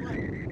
What?